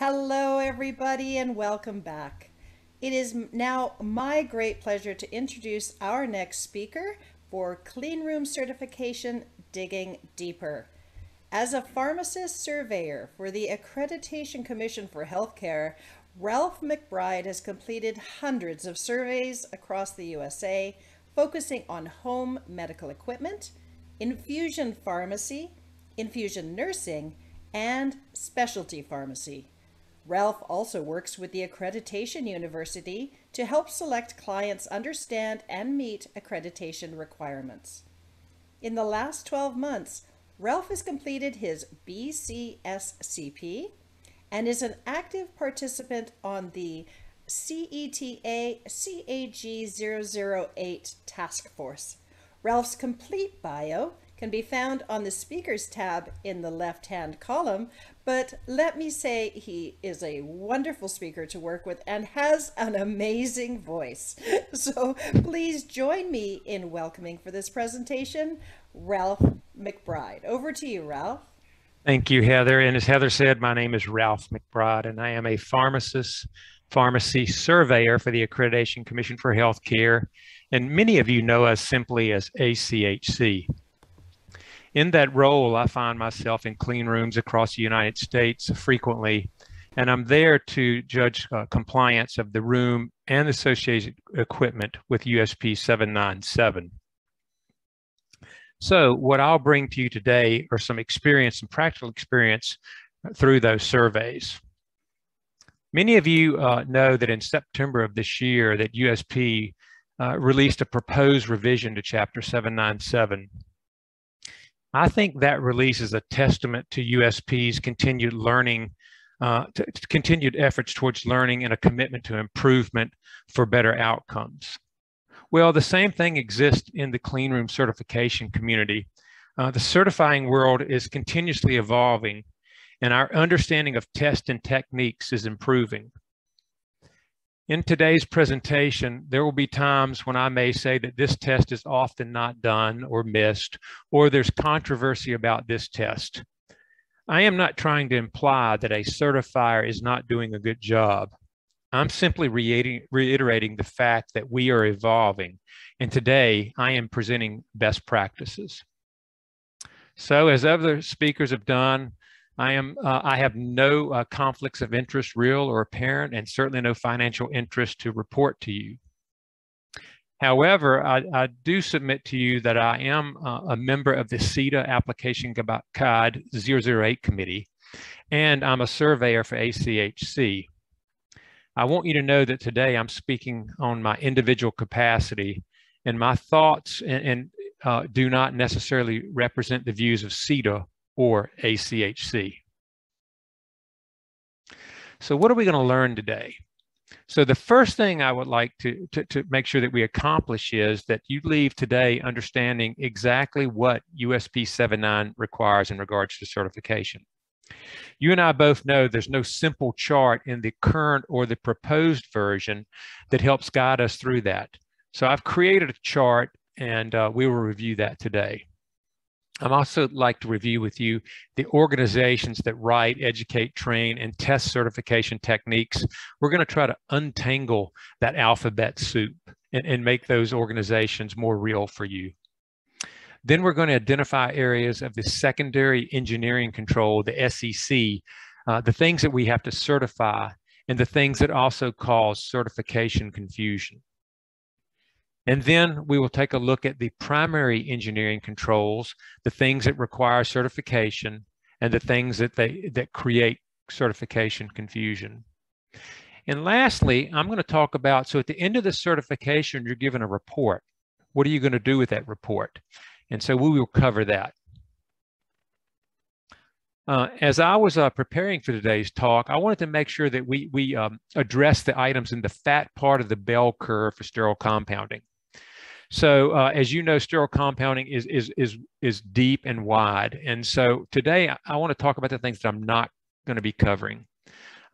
Hello, everybody, and welcome back. It is now my great pleasure to introduce our next speaker for Clean Room Certification Digging Deeper. As a pharmacist surveyor for the Accreditation Commission for Healthcare, Ralph McBride has completed hundreds of surveys across the USA focusing on home medical equipment, infusion pharmacy, infusion nursing, and specialty pharmacy. Ralph also works with the Accreditation University to help select clients understand and meet accreditation requirements. In the last 12 months, Ralph has completed his BCSCP and is an active participant on the CETA CAG 008 task force. Ralph's complete bio can be found on the speakers tab in the left hand column, but let me say he is a wonderful speaker to work with and has an amazing voice. So please join me in welcoming for this presentation, Ralph McBride. Over to you, Ralph. Thank you, Heather. And as Heather said, my name is Ralph McBride, and I am a pharmacist, pharmacy surveyor for the Accreditation Commission for Healthcare. And many of you know us simply as ACHC. In that role, I find myself in clean rooms across the United States frequently, and I'm there to judge uh, compliance of the room and associated equipment with USP 797. So what I'll bring to you today are some experience and practical experience through those surveys. Many of you uh, know that in September of this year that USP uh, released a proposed revision to Chapter 797. I think that release is a testament to USP's continued learning, uh, to, continued efforts towards learning and a commitment to improvement for better outcomes. Well, the same thing exists in the clean room certification community. Uh, the certifying world is continuously evolving and our understanding of tests and techniques is improving. In today's presentation, there will be times when I may say that this test is often not done or missed, or there's controversy about this test. I am not trying to imply that a certifier is not doing a good job. I'm simply reiterating the fact that we are evolving. And today I am presenting best practices. So as other speakers have done, I am uh, I have no uh, conflicts of interest, real or apparent, and certainly no financial interest to report to you. However, I, I do submit to you that I am uh, a member of the CETA Application Guide 008 Committee, and I'm a surveyor for ACHC. I want you to know that today I'm speaking on my individual capacity and my thoughts and, and uh, do not necessarily represent the views of CETA or ACHC. So what are we going to learn today? So the first thing I would like to, to, to, make sure that we accomplish is that you leave today understanding exactly what USP 79 requires in regards to certification. You and I both know there's no simple chart in the current or the proposed version that helps guide us through that. So I've created a chart and uh, we will review that today. I'm also like to review with you the organizations that write, educate, train, and test certification techniques. We're going to try to untangle that alphabet soup and, and make those organizations more real for you. Then we're going to identify areas of the secondary engineering control, the SEC, uh, the things that we have to certify, and the things that also cause certification confusion. And then we will take a look at the primary engineering controls, the things that require certification, and the things that they that create certification confusion. And lastly, I'm going to talk about, so at the end of the certification, you're given a report. What are you going to do with that report? And so we will cover that. Uh, as I was uh, preparing for today's talk, I wanted to make sure that we, we um, address the items in the fat part of the bell curve for sterile compounding. So uh, as you know, sterile compounding is, is, is, is deep and wide. And so today I, I want to talk about the things that I'm not going to be covering.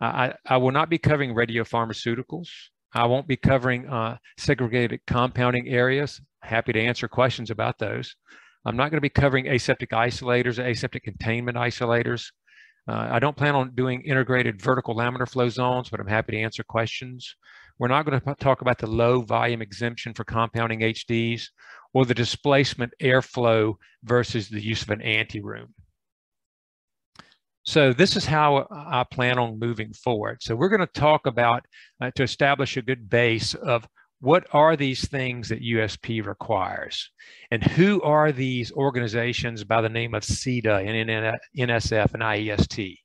I, I will not be covering radiopharmaceuticals. I won't be covering uh, segregated compounding areas. Happy to answer questions about those. I'm not going to be covering aseptic isolators, aseptic containment isolators. Uh, I don't plan on doing integrated vertical laminar flow zones, but I'm happy to answer questions. We're not going to talk about the low volume exemption for compounding HDs or the displacement airflow versus the use of an anteroom. So this is how I plan on moving forward. So we're going to talk about uh, to establish a good base of what are these things that USP requires and who are these organizations by the name of CETA and NSF and IEST.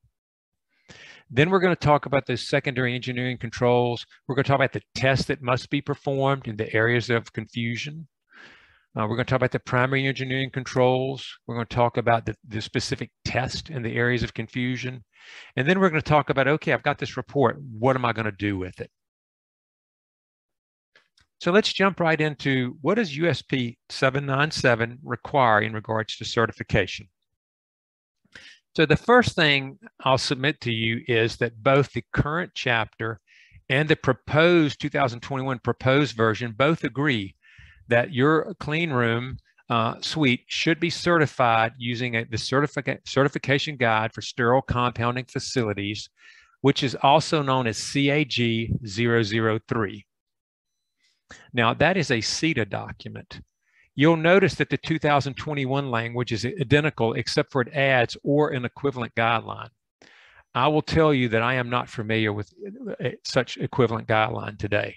Then we're going to talk about the secondary engineering controls. We're going to talk about the tests that must be performed in the areas of confusion. Uh, we're going to talk about the primary engineering controls. We're going to talk about the, the specific test in the areas of confusion. And then we're going to talk about, okay, I've got this report. What am I going to do with it? So let's jump right into what does USP 797 require in regards to certification? So the first thing I'll submit to you is that both the current chapter and the proposed 2021 proposed version both agree that your clean room uh, suite should be certified using a, the certifica certification guide for sterile compounding facilities, which is also known as CAG 003. Now, that is a CETA document. You'll notice that the 2021 language is identical except for it adds or an equivalent guideline. I will tell you that I am not familiar with uh, such equivalent guideline today.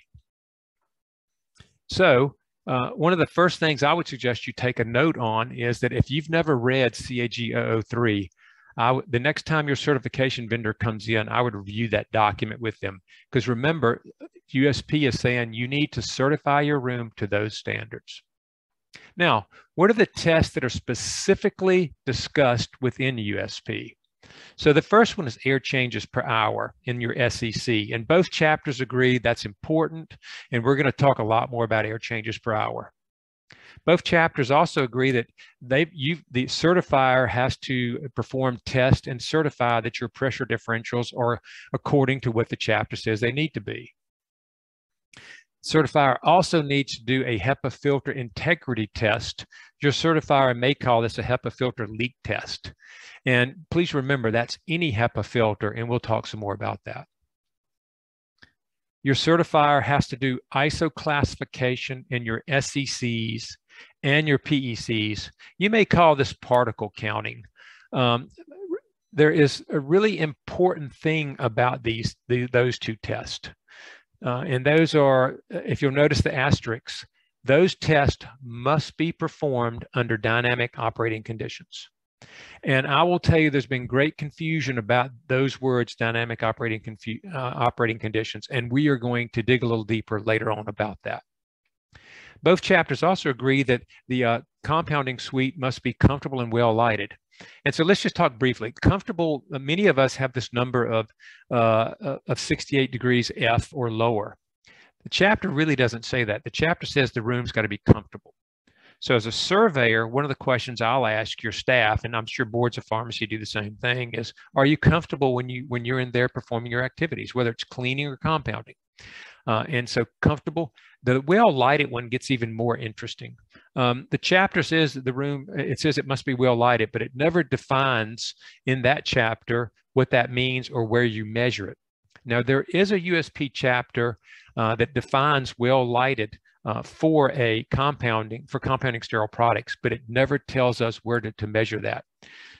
So uh, one of the first things I would suggest you take a note on is that if you've never read CAG 003, the next time your certification vendor comes in, I would review that document with them. Because remember, USP is saying you need to certify your room to those standards. Now, what are the tests that are specifically discussed within USP? So the first one is air changes per hour in your SEC. And both chapters agree that's important. And we're going to talk a lot more about air changes per hour. Both chapters also agree that they you the certifier has to perform test and certify that your pressure differentials are according to what the chapter says they need to be. Certifier also needs to do a HEPA filter integrity test. Your certifier may call this a HEPA filter leak test. And please remember that's any HEPA filter, and we'll talk some more about that. Your certifier has to do ISO classification in your SECs and your PECs. You may call this particle counting. Um, there is a really important thing about these the, those two tests. Uh, and those are, if you'll notice the asterisks, those tests must be performed under dynamic operating conditions. And I will tell you, there's been great confusion about those words, dynamic operating, uh, operating conditions, and we are going to dig a little deeper later on about that. Both chapters also agree that the uh, compounding suite must be comfortable and well lighted. And so let's just talk briefly. Comfortable, uh, many of us have this number of, uh, uh of 68 degrees F or lower. The chapter really doesn't say that. The chapter says the room's got to be comfortable. So as a surveyor, one of the questions I'll ask your staff, and I'm sure boards of pharmacy do the same thing, is are you comfortable when you when you're in there performing your activities, whether it's cleaning or compounding? Uh, and so comfortable. The well lighted one gets even more interesting. Um, the chapter says that the room, it says it must be well lighted, but it never defines in that chapter what that means or where you measure it. Now, there is a USP chapter uh, that defines well lighted uh, for a compounding, for compounding sterile products, but it never tells us where to, to measure that.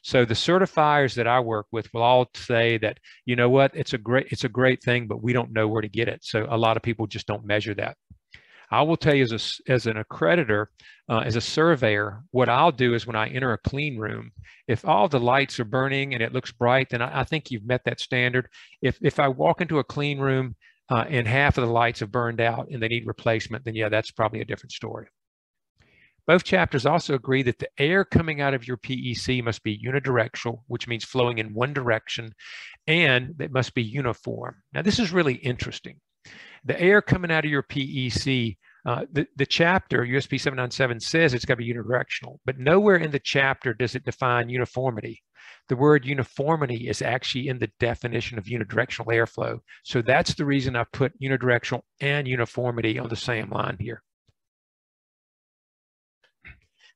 So the certifiers that I work with will all say that, you know what, it's a great, it's a great thing, but we don't know where to get it. So a lot of people just don't measure that. I will tell you as, a, as an accreditor, uh, as a surveyor, what I'll do is when I enter a clean room, if all the lights are burning and it looks bright, then I, I think you've met that standard. If, if I walk into a clean room uh, and half of the lights have burned out and they need replacement, then yeah, that's probably a different story. Both chapters also agree that the air coming out of your PEC must be unidirectional, which means flowing in one direction, and it must be uniform. Now, this is really interesting. The air coming out of your PEC, uh, the, the chapter, USP 797, says it's got to be unidirectional, but nowhere in the chapter does it define uniformity. The word uniformity is actually in the definition of unidirectional airflow. So that's the reason I put unidirectional and uniformity on the same line here.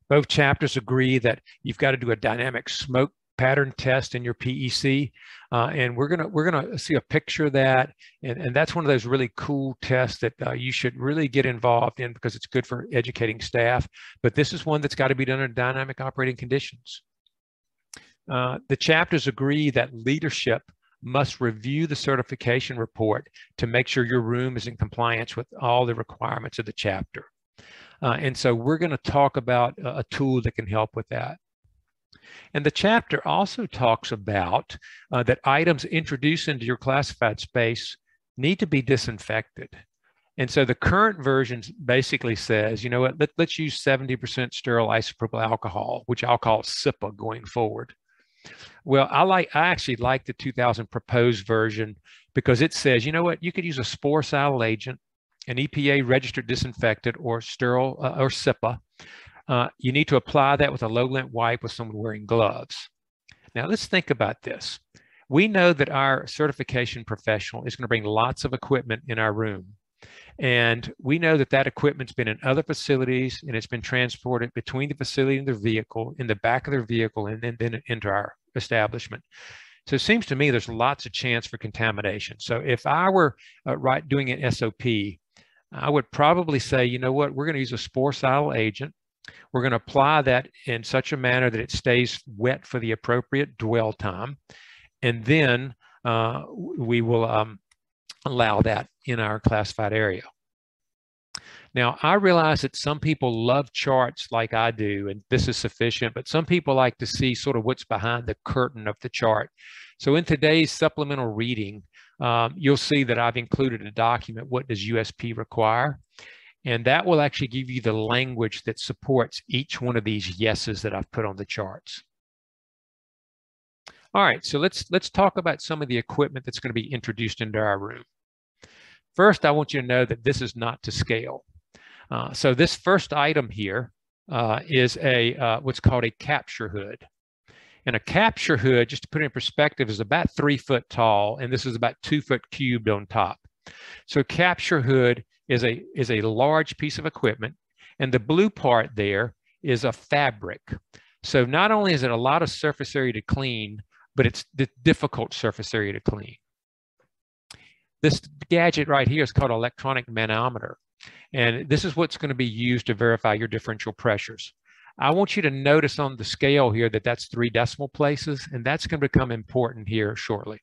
Both chapters agree that you've got to do a dynamic smoke pattern test in your PEC. Uh, and we're gonna we're gonna see a picture of that, and, and that's one of those really cool tests that uh, you should really get involved in because it's good for educating staff. But this is one that's got to be done in dynamic operating conditions. Uh, the chapters agree that leadership must review the certification report to make sure your room is in compliance with all the requirements of the chapter. Uh, and so we're going to talk about a tool that can help with that. And the chapter also talks about uh, that items introduced into your classified space need to be disinfected. And so the current version basically says, you know what, let, us use 70% sterile isopropyl alcohol, which I'll call SIPA going forward. Well, I like I actually like the 2000 proposed version because it says, you know what, you could use a spore sporicidal agent, an EPA registered disinfectant or sterile uh, or SIPA. Uh, you need to apply that with a low lint wipe with someone wearing gloves. Now let's think about this. We know that our certification professional is going to bring lots of equipment in our room. And we know that that equipment's been in other facilities and it's been transported between the facility and their vehicle, in the back of their vehicle, and then, then into our establishment. So it seems to me there's lots of chance for contamination. So if I were uh, right doing an SOP, I would probably say, you know what, we're going to use a sporicidal agent. We're going to apply that in such a manner that it stays wet for the appropriate dwell time. And then uh, we will um, allow that in our classified area. Now, I realize that some people love charts like I do, and this is sufficient, but some people like to see sort of what's behind the curtain of the chart. So in today's supplemental reading, um, you'll see that I've included a document, what does USP require? And that will actually give you the language that supports each one of these yeses that I've put on the charts. All right, so let's let's talk about some of the equipment that's going to be introduced into our room. First, I want you to know that this is not to scale. Uh, so this first item here uh, is a uh, what's called a capture hood. And a capture hood, just to put it in perspective, is about three foot tall, and this is about two foot cubed on top. So capture hood is a, is a large piece of equipment, and the blue part there is a fabric. So not only is it a lot of surface area to clean, but it's the difficult surface area to clean. This gadget right here is called electronic manometer. And this is what's going to be used to verify your differential pressures. I want you to notice on the scale here that that's three decimal places, and that's going to become important here shortly.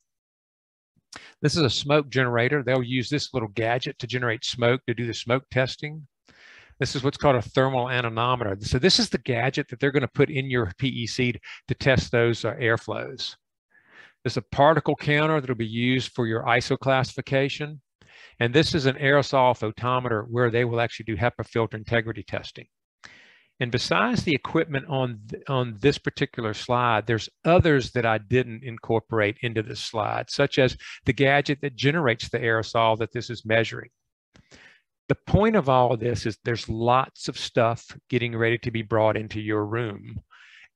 This is a smoke generator. They'll use this little gadget to generate smoke to do the smoke testing. This is what's called a thermal anemometer. So this is the gadget that they're going to put in your PEC to test those uh, airflows. There's a particle counter that will be used for your ISO classification. And this is an aerosol photometer where they will actually do HEPA filter integrity testing. And besides the equipment on, th on this particular slide, there's others that I didn't incorporate into this slide, such as the gadget that generates the aerosol that this is measuring. The point of all of this is there's lots of stuff getting ready to be brought into your room.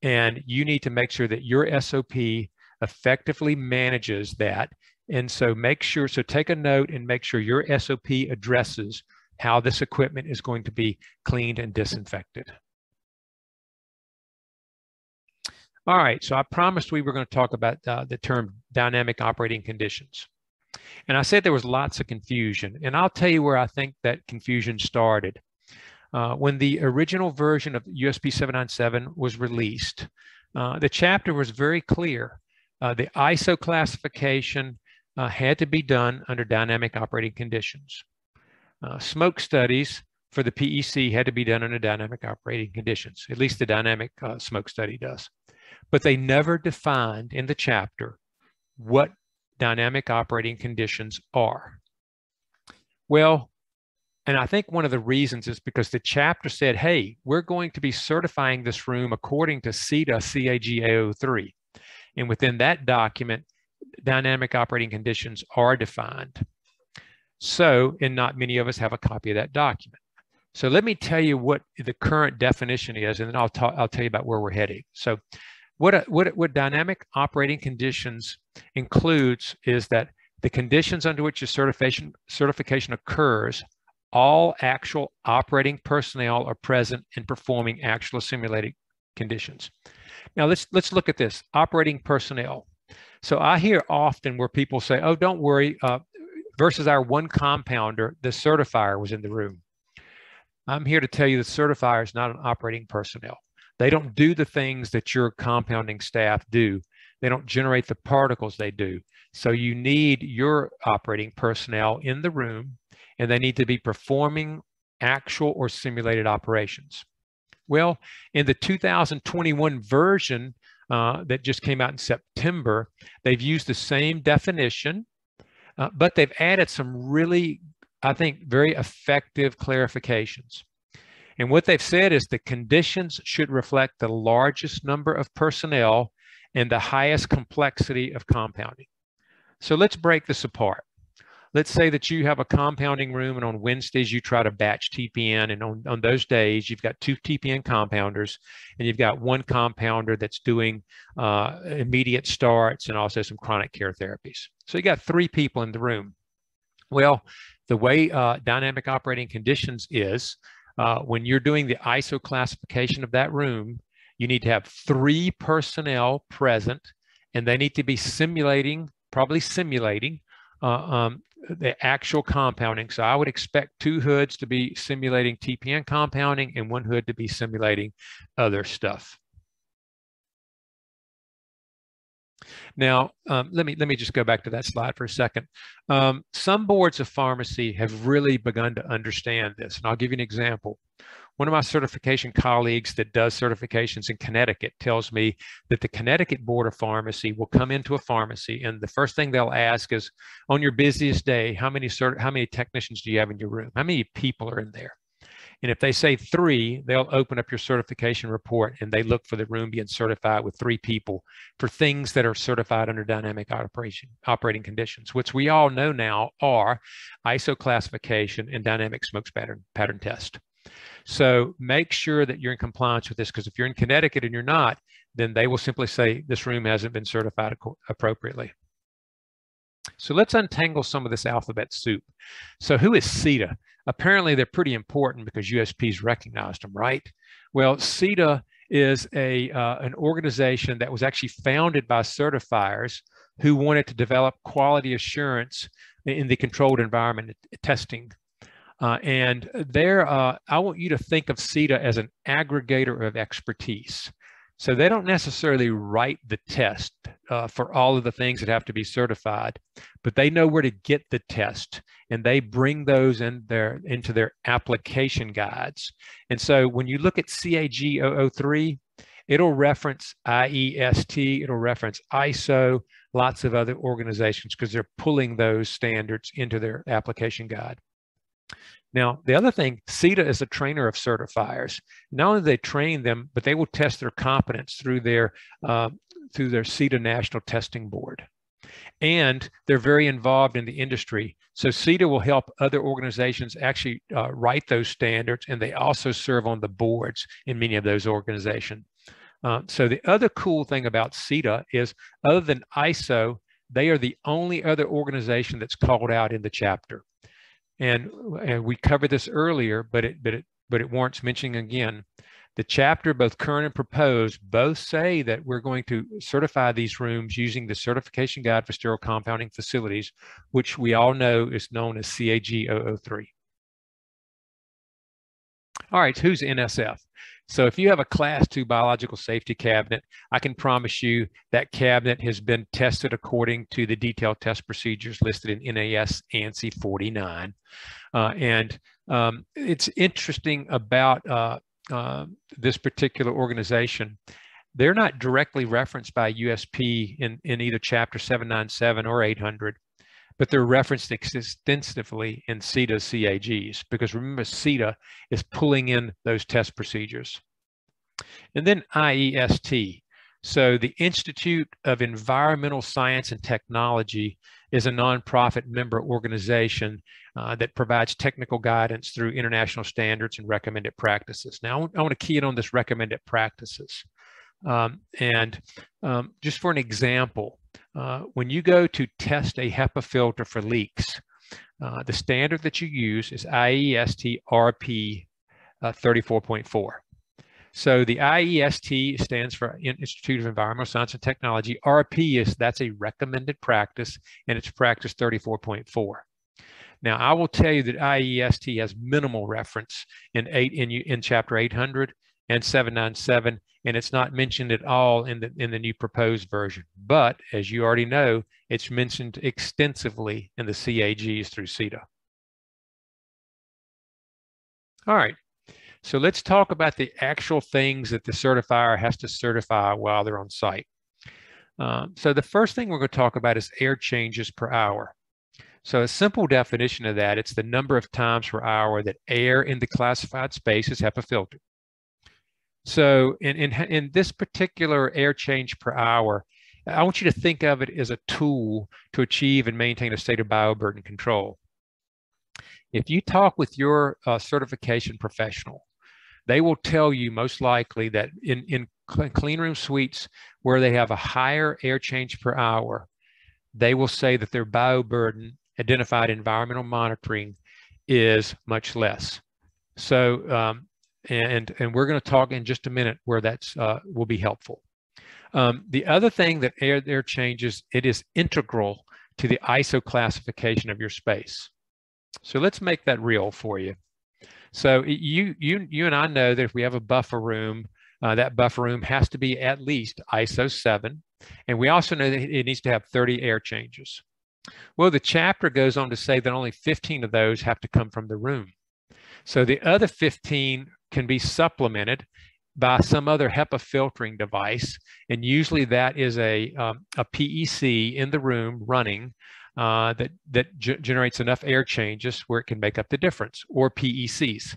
And you need to make sure that your SOP effectively manages that. And so make sure, so take a note and make sure your SOP addresses how this equipment is going to be cleaned and disinfected. All right, so I promised we were going to talk about uh, the term dynamic operating conditions. And I said there was lots of confusion, and I'll tell you where I think that confusion started. Uh, when the original version of USP 797 was released, uh, the chapter was very clear uh, the ISO classification uh, had to be done under dynamic operating conditions. Uh, smoke studies for the PEC had to be done under dynamic operating conditions, at least the dynamic uh, smoke study does. But they never defined in the chapter what dynamic operating conditions are. Well, and I think one of the reasons is because the chapter said, hey, we're going to be certifying this room according to CETA CAG 03 and within that document, dynamic operating conditions are defined. So, and not many of us have a copy of that document. So let me tell you what the current definition is, and then I'll, talk, I'll tell you about where we're heading. So what, what, what dynamic operating conditions includes is that the conditions under which a certification, certification occurs, all actual operating personnel are present and performing actual simulated conditions. Now let's let's look at this operating personnel. So I hear often where people say, "Oh, don't worry," uh, versus our one compounder, the certifier was in the room. I'm here to tell you the certifier is not an operating personnel. They don't do the things that your compounding staff do. They don't generate the particles they do. So you need your operating personnel in the room and they need to be performing actual or simulated operations. Well, in the 2021 version uh, that just came out in September, they've used the same definition, uh, but they've added some really, I think, very effective clarifications. And what they've said is the conditions should reflect the largest number of personnel and the highest complexity of compounding. So let's break this apart let's say that you have a compounding room and on Wednesdays you try to batch TPN and on, on those days you've got two TPN compounders and you've got one compounder that's doing uh, immediate starts and also some chronic care therapies. So you got three people in the room. Well, the way uh, dynamic operating conditions is uh, when you're doing the ISO classification of that room, you need to have three personnel present and they need to be simulating, probably simulating uh, um, the actual compounding. So I would expect two hoods to be simulating TPN compounding and one hood to be simulating other stuff. Now, um, let me let me just go back to that slide for a second. Um, some boards of pharmacy have really begun to understand this, and I'll give you an example. One of my certification colleagues that does certifications in Connecticut tells me that the Connecticut Board of Pharmacy will come into a pharmacy and the first thing they'll ask is, on your busiest day, how many cert- how many technicians do you have in your room? How many people are in there? And if they say three, they'll open up your certification report and they look for the room being certified with three people for things that are certified under dynamic operation operating conditions, which we all know now are ISO classification and dynamic smoke pattern pattern test. So make sure that you're in compliance with this because if you're in Connecticut and you're not, then they will simply say this room hasn't been certified appropriately. So let's untangle some of this alphabet soup. So who is CETA? Apparently they're pretty important because USP's recognized them, right? Well, CETA is a, uh, an organization that was actually founded by certifiers who wanted to develop quality assurance in the controlled environment testing uh, and there, uh, I want you to think of CETA as an aggregator of expertise. So they don't necessarily write the test uh, for all of the things that have to be certified, but they know where to get the test and they bring those in their, into their application guides. And so when you look at CAG 003, it'll reference IEST, it'll reference ISO, lots of other organizations because they're pulling those standards into their application guide. Now, the other thing, CETA is a trainer of certifiers. Not only do they train them, but they will test their competence through their uh, through their CETA National Testing Board. And they're very involved in the industry. So CETA will help other organizations actually uh, write those standards, and they also serve on the boards in many of those organizations. Uh, so the other cool thing about CETA is, other than ISO, they are the only other organization that's called out in the chapter. And, and we covered this earlier, but it, but, it, but it warrants mentioning again. The chapter, both current and proposed, both say that we're going to certify these rooms using the Certification Guide for Sterile Compounding Facilities, which we all know is known as CAG 003. All right, who's NSF? So if you have a class two biological safety cabinet, I can promise you that cabinet has been tested according to the detailed test procedures listed in NSF ANSI 49. Uh, and um, it's interesting about uh, uh, this particular organization. They're not directly referenced by USP in, in either chapter 797 or 800 but they're referenced extensively in CETA CAGs because remember CETA is pulling in those test procedures. And then IEST. So the Institute of Environmental Science and Technology is a nonprofit member organization uh, that provides technical guidance through international standards and recommended practices. Now, I want to key in on this recommended practices. Um, and um, just for an example, uh, when you go to test a HEPA filter for leaks, uh, the standard that you use is IEST RP uh, 34.4. So the IEST stands for Institute of Environmental Science and Technology. RP is that's a recommended practice, and it's practice 34.4. Now, I will tell you that IEST has minimal reference in eight in, in chapter 800 and 797, and it's not mentioned at all in the in the new proposed version. But as you already know, it's mentioned extensively in the CAGs through CETA. All right, so let's talk about the actual things that the certifier has to certify while they're on site. Um, so the first thing we're going to talk about is air changes per hour. So a simple definition of that, it's the number of times per hour that air in the classified space is HEPA filtered. So in, in, in this particular air change per hour, I want you to think of it as a tool to achieve and maintain a state of bioburden control. If you talk with your uh, certification professional, they will tell you most likely that in, in clean room suites where they have a higher air change per hour, they will say that their bioburden identified environmental monitoring is much less. So, um, and, and we're going to talk in just a minute where that's uh, will be helpful. Um, the other thing that air, air changes, it is integral to the ISO classification of your space. So let's make that real for you. So you, you, you and I know that if we have a buffer room, uh, that buffer room has to be at least ISO 7. And we also know that it needs to have 30 air changes. Well, the chapter goes on to say that only 15 of those have to come from the room. So the other 15 can be supplemented by some other HEPA filtering device. And usually that is a, um, a PEC in the room running uh, that, that generates enough air changes where it can make up the difference, or PECs.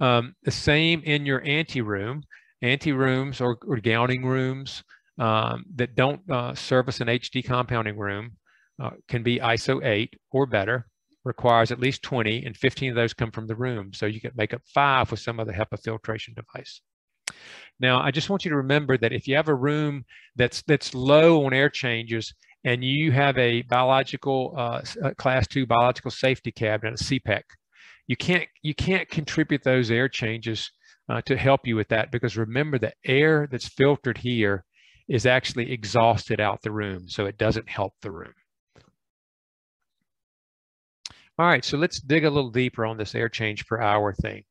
Um, the same in your ante room, ante rooms or, or gowning rooms um, that don't uh, service an HD compounding room uh, can be ISO 8 or better, requires at least 20, and 15 of those come from the room. So you can make up five with some other HEPA filtration device. Now, I just want you to remember that if you have a room that's that's low on air changes and you have a biological uh, class two biological safety cabinet, a CPEC, you can't you can't contribute those air changes uh, to help you with that because remember the air that's filtered here is actually exhausted out the room, so it doesn't help the room. All right, so let's dig a little deeper on this air change per hour thing.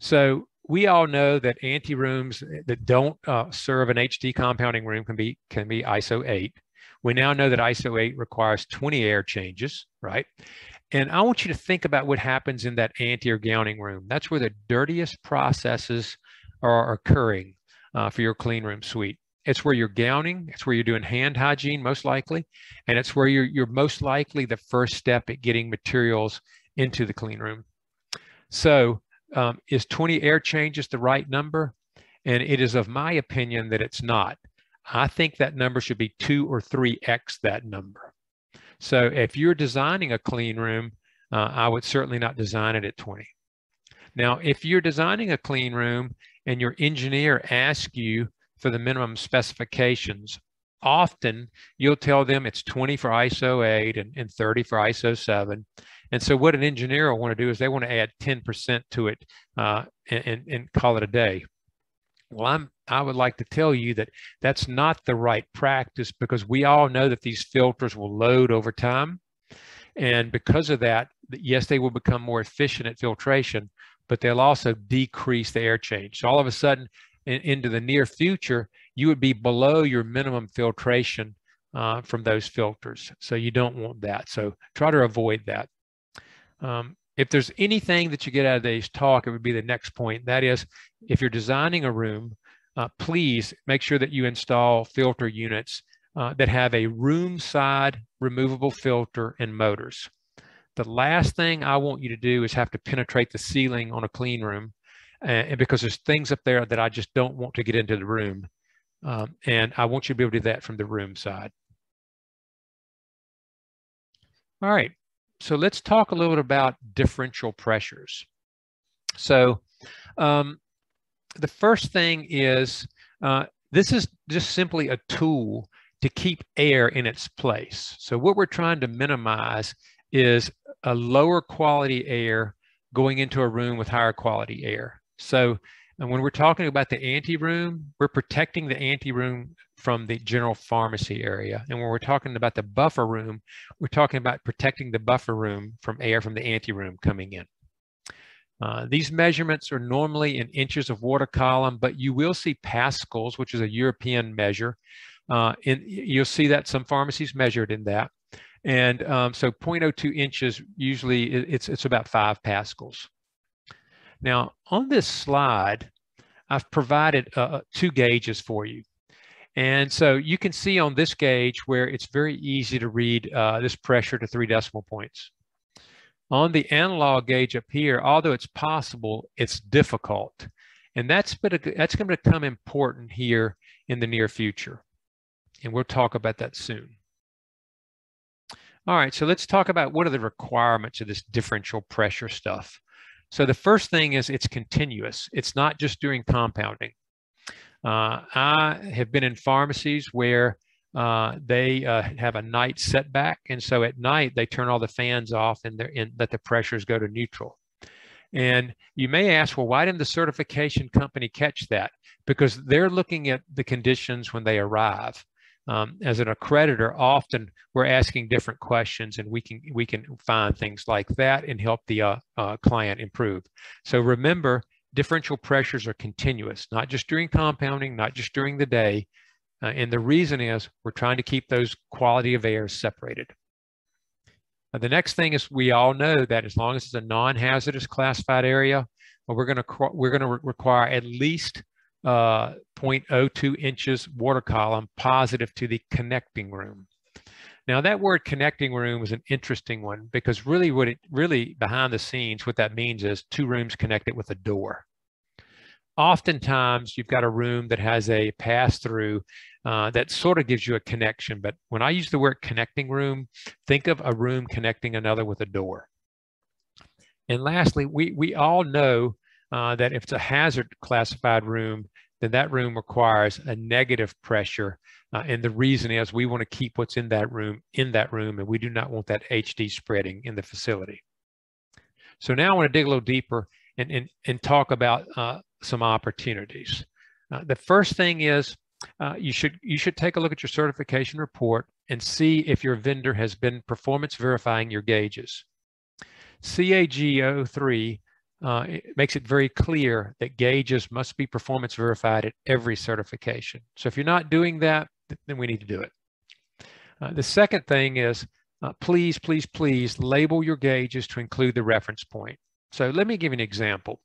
So we all know that ante rooms that don't uh, serve an HD compounding room can be can be ISO 8. We now know that ISO 8 requires 20 air changes, right? And I want you to think about what happens in that ante or gowning room. That's where the dirtiest processes are occurring uh, for your clean room suite. It's where you're gowning. It's where you're doing hand hygiene, most likely. And it's where you're, you're most likely the first step at getting materials into the clean room. So um, is 20 air changes the right number? And it is of my opinion that it's not. I think that number should be two or three X that number. So if you're designing a clean room, uh, I would certainly not design it at 20. Now, if you're designing a clean room and your engineer asks you for the minimum specifications. Often you'll tell them it's 20 for ISO 8 and, and 30 for ISO 7. And so what an engineer will want to do is they want to add 10% to it uh, and, and call it a day. Well, I'm, I would like to tell you that that's not the right practice because we all know that these filters will load over time. And because of that, yes, they will become more efficient at filtration, but they'll also decrease the air change. So all of a sudden, in, into the near future, you would be below your minimum filtration uh, from those filters. So you don't want that. So try to avoid that. Um, if there's anything that you get out of today's talk, it would be the next point. That is, if you're designing a room, uh, please make sure that you install filter units uh, that have a room side removable filter and motors. The last thing I want you to do is have to penetrate the ceiling on a clean room and because there's things up there that I just don't want to get into the room. Um, and I want you to be able to do that from the room side. All right, so let's talk a little bit about differential pressures. So um, the first thing is, uh, this is just simply a tool to keep air in its place. So what we're trying to minimize is a lower quality air going into a room with higher quality air. So And when we're talking about the ante room, we're protecting the ante room from the general pharmacy area. And when we're talking about the buffer room, we're talking about protecting the buffer room from air from the ante room coming in. Uh, these measurements are normally in inches of water column, but you will see pascals, which is a European measure. Uh, in, you'll see that some pharmacies measured in that. And um, so 0.02 inches, usually it's, it's about five pascals. Now, on this slide, I've provided uh, uh, two gauges for you. And so you can see on this gauge where it's very easy to read uh, this pressure to three decimal points. On the analog gauge up here, although it's possible, it's difficult. And that's, that's going to become important here in the near future. And we'll talk about that soon. All right, so let's talk about what are the requirements of this differential pressure stuff. So the first thing is it's continuous. It's not just doing compounding. Uh, I have been in pharmacies where uh, they uh, have a night setback, and so at night they turn all the fans off and, and let the pressures go to neutral. And you may ask, well, why didn't the certification company catch that? Because they're looking at the conditions when they arrive um, as an accreditor, often we're asking different questions and we can, we can find things like that and help the uh, uh, client improve. So remember, differential pressures are continuous, not just during compounding, not just during the day. Uh, and the reason is we're trying to keep those quality of air separated. the next thing is we all know that as long as it's a non-hazardous classified area, we're going to we're going to re require at least uh, 0.02 inches water column positive to the connecting room. Now that word connecting room is an interesting one because really what it really behind the scenes, what that means is two rooms connected with a door. Oftentimes you've got a room that has a pass through uh, that sort of gives you a connection. But when I use the word connecting room, think of a room connecting another with a door. And lastly, we, we all know uh, that if it's a hazard classified room, then that room requires a negative pressure. Uh, and the reason is we want to keep what's in that room in that room, and we do not want that HD spreading in the facility. So now I want to dig a little deeper and, and, and talk about uh, some opportunities. Uh, the first thing is uh, you should you should take a look at your certification report and see if your vendor has been performance verifying your gauges. CAG 03 uh, it makes it very clear that gauges must be performance verified at every certification. So if you're not doing that, then we need to do it. Uh, the second thing is uh, please, please, please label your gauges to include the reference point. So let me give you an example.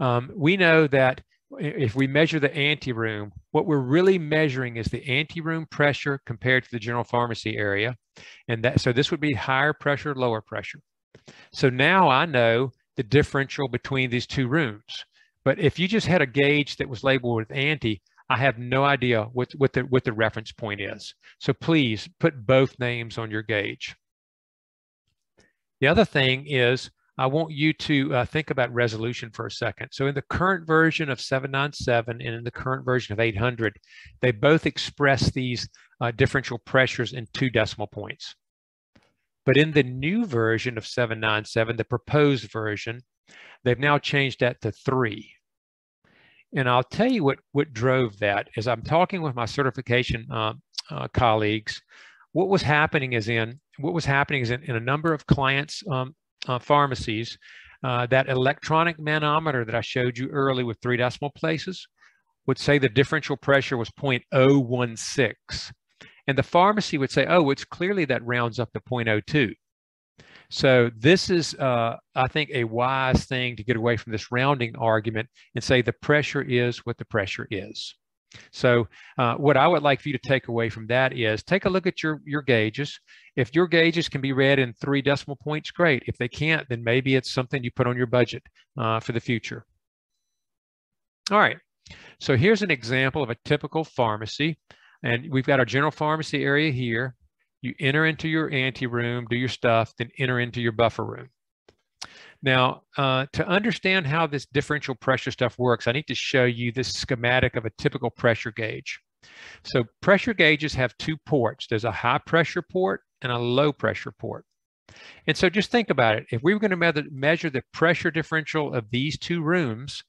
Um, we know that if we measure the ante room, what we're really measuring is the ante room pressure compared to the general pharmacy area. And that, so this would be higher pressure, lower pressure. So now I know the differential between these two rooms. But if you just had a gauge that was labeled with ante, I have no idea what, what, the, what the reference point is. So please put both names on your gauge. The other thing is I want you to uh, think about resolution for a second. So in the current version of 797 and in the current version of 800, they both express these uh, differential pressures in two decimal points. But in the new version of 797, the proposed version, they've now changed that to three. And I'll tell you what, what drove that. As I'm talking with my certification uh, uh, colleagues, what was happening is in what was happening is in, in a number of clients' um, uh, pharmacies, uh, that electronic manometer that I showed you early with three decimal places would say the differential pressure was 0.016. And the pharmacy would say, oh, it's clearly that rounds up to 0.02. So this is, uh, I think, a wise thing to get away from this rounding argument and say the pressure is what the pressure is. So uh, what I would like for you to take away from that is take a look at your, your gauges. If your gauges can be read in three decimal points, great. If they can't, then maybe it's something you put on your budget uh, for the future. All right, so here's an example of a typical pharmacy. And we've got our general pharmacy area here. You enter into your ante room, do your stuff, then enter into your buffer room. Now, uh, to understand how this differential pressure stuff works, I need to show you this schematic of a typical pressure gauge. So pressure gauges have two ports. There's a high pressure port and a low pressure port. And so just think about it. If we were going to measure the pressure differential of these two rooms,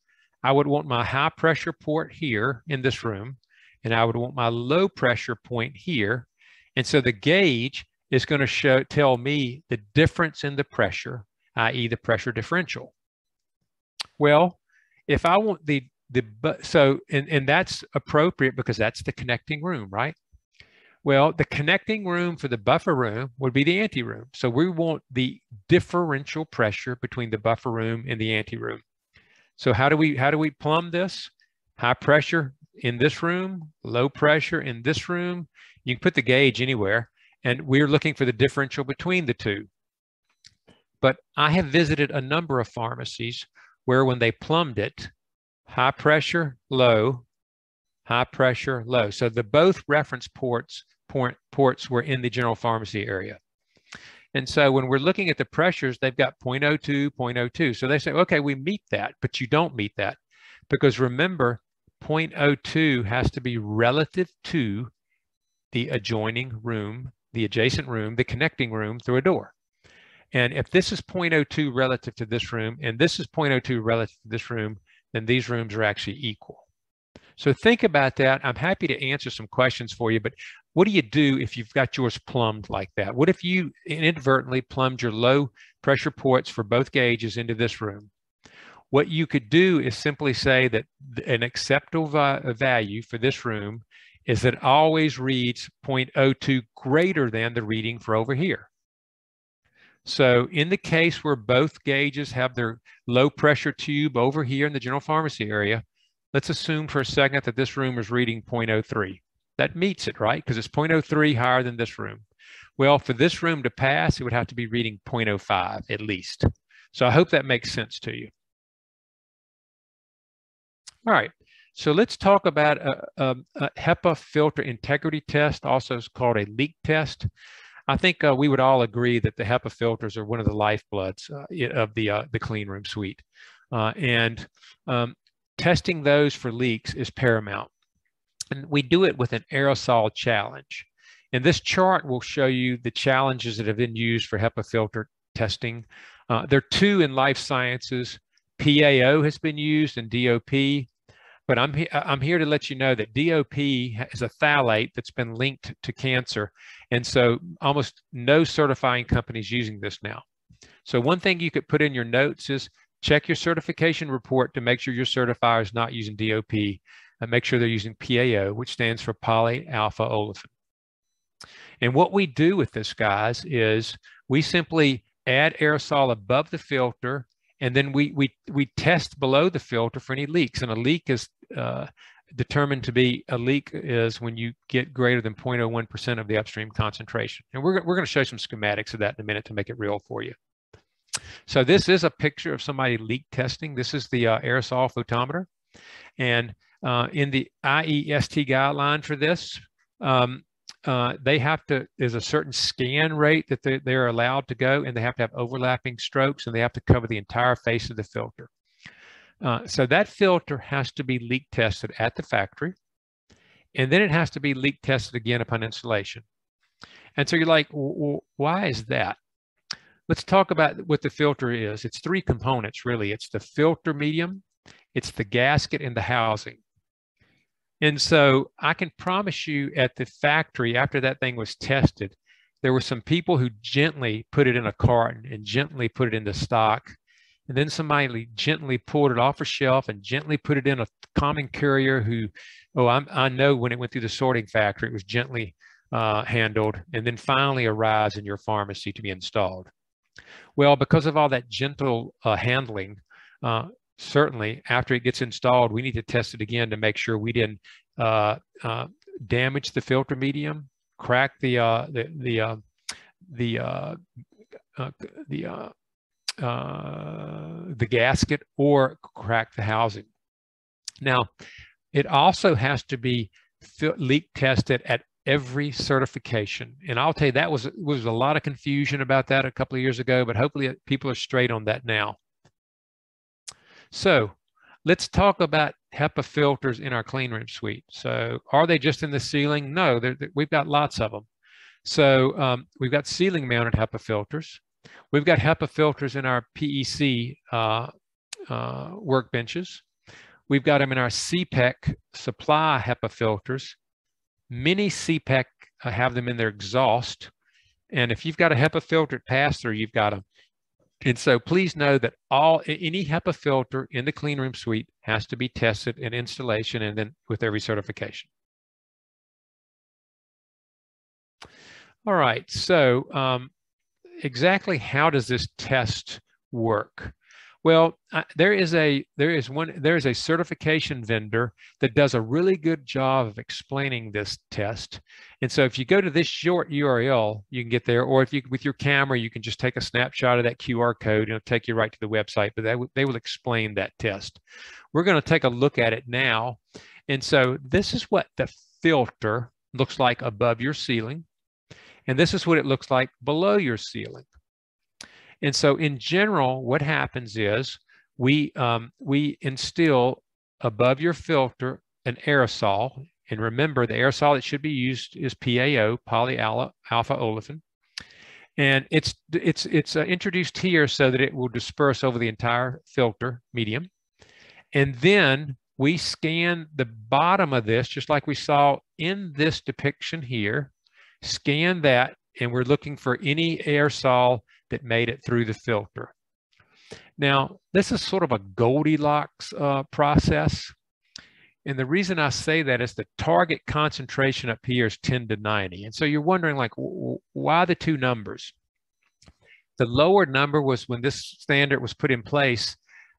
I would want my high pressure port here in this room, and I would want my low pressure point here. And so the gauge is going to show tell me the difference in the pressure, i.e. the pressure differential. Well, if I want the the so and, and that's appropriate because that's the connecting room, right? Well, the connecting room for the buffer room would be the ante room. So we want the differential pressure between the buffer room and the ante room. So how do we how do we plumb this? High pressure in this room, low pressure in this room. You can put the gauge anywhere, and we're looking for the differential between the two. But I have visited a number of pharmacies where when they plumbed it, high pressure, low, high pressure, low. So the both reference ports port, ports were in the general pharmacy area. And so when we're looking at the pressures, they've got 0.02, 0.02. So they say, okay, we meet that, but you don't meet that. Because remember, 0.02 has to be relative to the adjoining room, the adjacent room, the connecting room through a door. And if this is 0.02 relative to this room, and this is 0.02 relative to this room, then these rooms are actually equal. So think about that. I'm happy to answer some questions for you, but what do you do if you've got yours plumbed like that? What if you inadvertently plumbed your low pressure ports for both gauges into this room? What you could do is simply say that an acceptable value for this room is that it always reads 0.02 greater than the reading for over here. So in the case where both gauges have their low pressure tube over here in the general pharmacy area, let's assume for a second that this room is reading 0.03 that meets it, right? Because it's 0.03 higher than this room. Well, for this room to pass, it would have to be reading 0.05 at least. So I hope that makes sense to you. All right, so let's talk about a, a, a HEPA filter integrity test, also called a leak test. I think uh, we would all agree that the HEPA filters are one of the lifebloods uh, of the, uh, the clean room suite. Uh, and um, testing those for leaks is paramount. And we do it with an aerosol challenge. And this chart will show you the challenges that have been used for HEPA filter testing. Uh, there are two in life sciences. PAO has been used and DOP, but I'm, he I'm here to let you know that DOP is a phthalate that's been linked to cancer. And so almost no certifying companies using this now. So one thing you could put in your notes is check your certification report to make sure your certifier is not using DOP and make sure they're using PAO, which stands for polyalpha olefin. And what we do with this, guys, is we simply add aerosol above the filter, and then we we we test below the filter for any leaks. And a leak is uh, determined to be a leak is when you get greater than 0.01% of the upstream concentration. And we're, we're going to show some schematics of that in a minute to make it real for you. So this is a picture of somebody leak testing. This is the uh, aerosol photometer. And uh, in the IEST guideline for this, um, uh, they have to, there's a certain scan rate that they, they're allowed to go and they have to have overlapping strokes and they have to cover the entire face of the filter. Uh, so that filter has to be leak tested at the factory and then it has to be leak tested again upon installation. And so you're like, why is that? Let's talk about what the filter is. It's three components, really. It's the filter medium, it's the gasket, and the housing. And so I can promise you at the factory, after that thing was tested, there were some people who gently put it in a carton and gently put it into stock. And then somebody gently pulled it off a shelf and gently put it in a common carrier who, oh, I'm, i know when it went through the sorting factory, it was gently uh, handled and then finally arrives in your pharmacy to be installed. Well, because of all that gentle uh, handling, uh, certainly after it gets installed, we need to test it again to make sure we didn't uh, uh, damage the filter medium, crack the uh, the the uh, the uh, uh, the the gasket, or crack the housing. Now, it also has to be leak tested at every certification. And I'll tell you, that was, was a lot of confusion about that a couple of years ago, but hopefully people are straight on that now. So let's talk about HEPA filters in our clean room suite. So are they just in the ceiling? No, they're, they're, we've got lots of them. So um, we've got ceiling mounted HEPA filters. We've got HEPA filters in our PEC uh, uh, workbenches. We've got them in our CPEC supply HEPA filters. Many CPEC have them in their exhaust. And if you've got a HEPA filtered pass-through, you've got them. And so please know that all any HEPA filter in the clean room suite has to be tested in installation and then with every certification. All right, so um, exactly how does this test work? Well, uh, there is a there is one there is a certification vendor that does a really good job of explaining this test. And so if you go to this short URL, you can get there, or if you with your camera, you can just take a snapshot of that QR code and it'll take you right to the website. But they, they will explain that test. We're going to take a look at it now. And so this is what the filter looks like above your ceiling. And this is what it looks like below your ceiling. And so in general, what happens is we, um, we instill above your filter an aerosol. And remember, the aerosol that should be used is PAO, polyalpha olefin. And it's, it's, it's uh, introduced here so that it will disperse over the entire filter medium. And then we scan the bottom of this, just like we saw in this depiction here, scan that, and we're looking for any aerosol that made it through the filter. Now, this is sort of a Goldilocks uh, process. And the reason I say that is the target concentration up here is 10 to 90. And so you're wondering like, why the two numbers? The lower number was when this standard was put in place,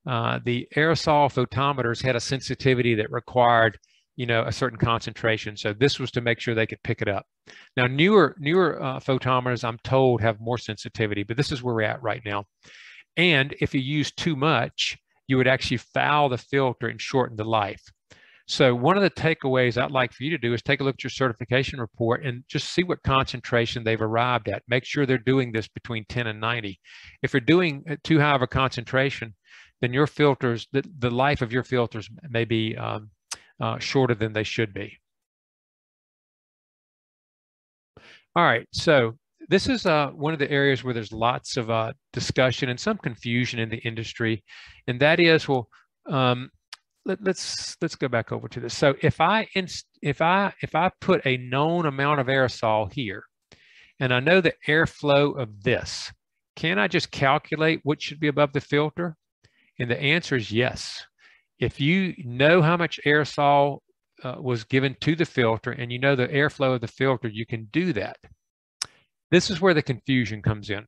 uh, the aerosol photometers had a sensitivity that required you know, a certain concentration. So this was to make sure they could pick it up. Now, newer newer uh, photometers, I'm told, have more sensitivity, but this is where we're at right now. And if you use too much, you would actually foul the filter and shorten the life. So one of the takeaways I'd like for you to do is take a look at your certification report and just see what concentration they've arrived at. Make sure they're doing this between 10 and 90. If you're doing too high of a concentration, then your filters, the, the life of your filters may be um, uh, shorter than they should be. All right, so this is uh, one of the areas where there's lots of uh, discussion and some confusion in the industry, and that is, well, um, let, us let's, let's go back over to this. So if I if I if I put a known amount of aerosol here, and I know the airflow of this, can I just calculate what should be above the filter? And the answer is yes if you know how much aerosol uh, was given to the filter and you know the airflow of the filter, you can do that. This is where the confusion comes in.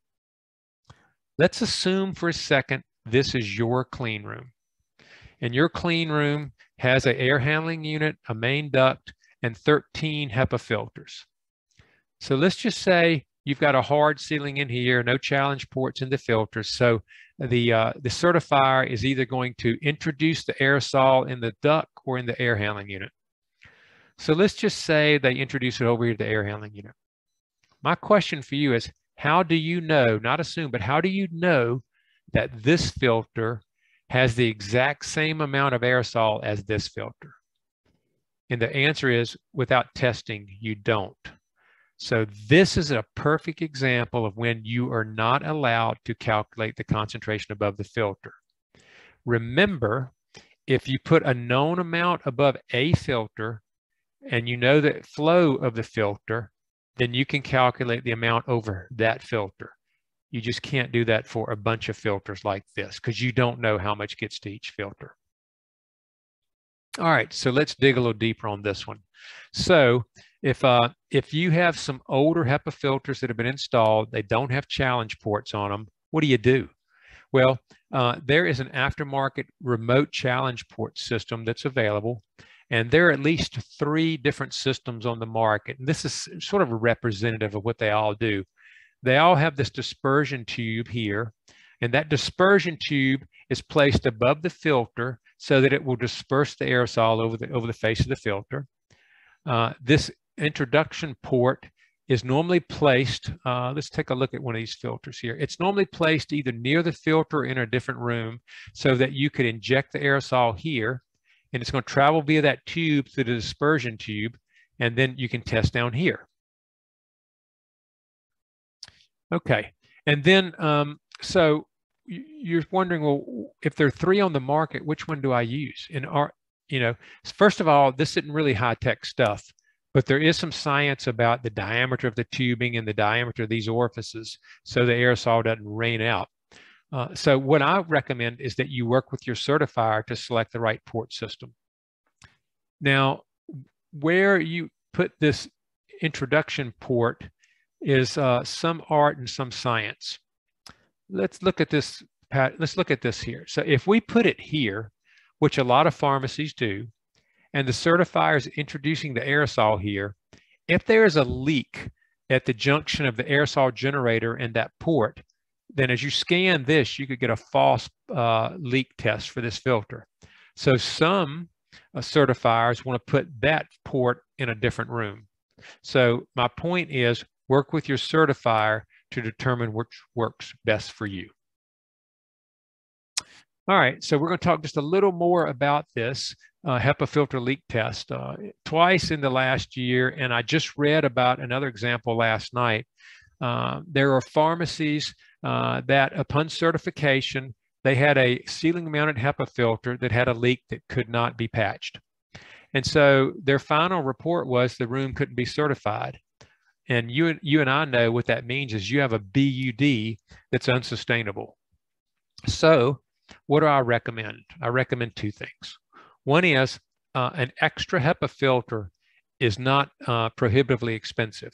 Let's assume for a second this is your clean room. And your clean room has an air handling unit, a main duct, and 13 HEPA filters. So let's just say you've got a hard ceiling in here, no challenge ports in the filters. So the, uh, the certifier is either going to introduce the aerosol in the duct or in the air handling unit. So let's just say they introduce it over here to the air handling unit. My question for you is, how do you know, not assume, but how do you know that this filter has the exact same amount of aerosol as this filter? And the answer is, without testing, you don't. So this is a perfect example of when you are not allowed to calculate the concentration above the filter. Remember, if you put a known amount above a filter and you know the flow of the filter, then you can calculate the amount over that filter. You just can't do that for a bunch of filters like this because you don't know how much gets to each filter. All right, so let's dig a little deeper on this one. So if uh, if you have some older HEPA filters that have been installed, they don't have challenge ports on them, what do you do? Well, uh, there is an aftermarket remote challenge port system that's available. And there are at least three different systems on the market. And this is sort of a representative of what they all do. They all have this dispersion tube here. And that dispersion tube is placed above the filter so that it will disperse the aerosol over the, over the face of the filter. Uh, this introduction port is normally placed, uh, let's take a look at one of these filters here. It's normally placed either near the filter or in a different room so that you could inject the aerosol here and it's going to travel via that tube through the dispersion tube and then you can test down here. Okay, and then um, so you're wondering, well, if there are three on the market, which one do I use? And are, you know, first of all, this isn't really high tech stuff, but there is some science about the diameter of the tubing and the diameter of these orifices so the aerosol doesn't rain out. Uh, so what I recommend is that you work with your certifier to select the right port system. Now, where you put this introduction port is uh, some art and some science. Let's look at this. Pat, Let's look at this here. So if we put it here, which a lot of pharmacies do, and the certifier is introducing the aerosol here, if there is a leak at the junction of the aerosol generator and that port, then as you scan this, you could get a false uh, leak test for this filter. So some uh, certifiers want to put that port in a different room. So my point is work with your certifier to determine which works best for you. All right, so we're going to talk just a little more about this uh, HEPA filter leak test. Uh, twice in the last year, and I just read about another example last night. Uh, there are pharmacies uh, that upon certification, they had a ceiling mounted HEPA filter that had a leak that could not be patched. And so their final report was the room couldn't be certified. And you, you and I know what that means is you have a BUD that's unsustainable. So what do I recommend? I recommend two things. One is uh, an extra HEPA filter is not uh, prohibitively expensive.